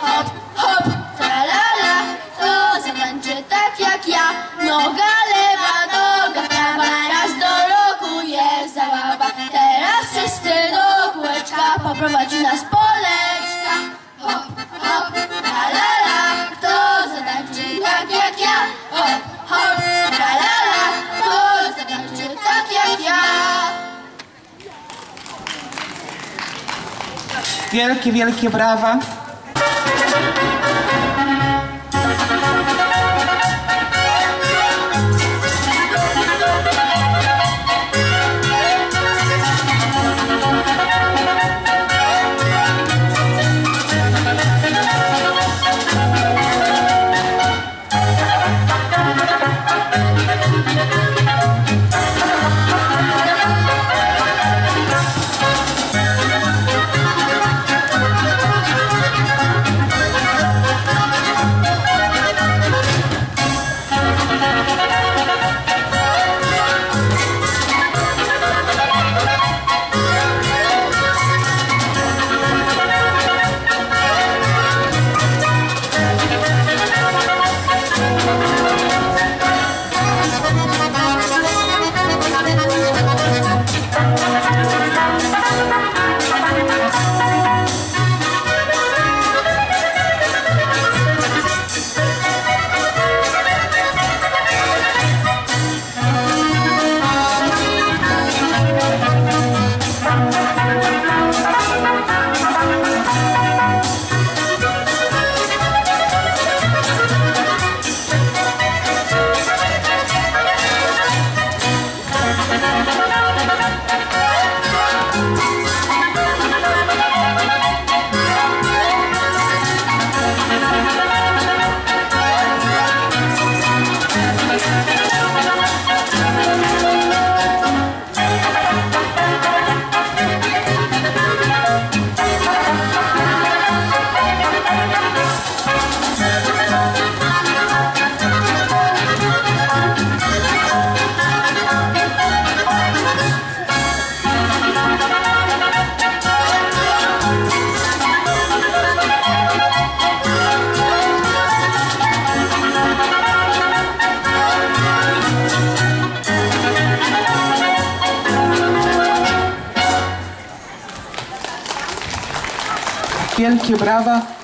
Hop, hop, tralala, kto zatańczy tak jak ja? Noga lewa, noga prawa, raz do roku jest zabawa. Teraz wszyscy do kółeczka poprowadzi nas poleczka. Hop, hop, tralala, kto zatańczy tak jak ja? Hop, hop, tralala, kto zatańczy tak jak ja? Wielkie, wielkie brawa. Wielkie brawa.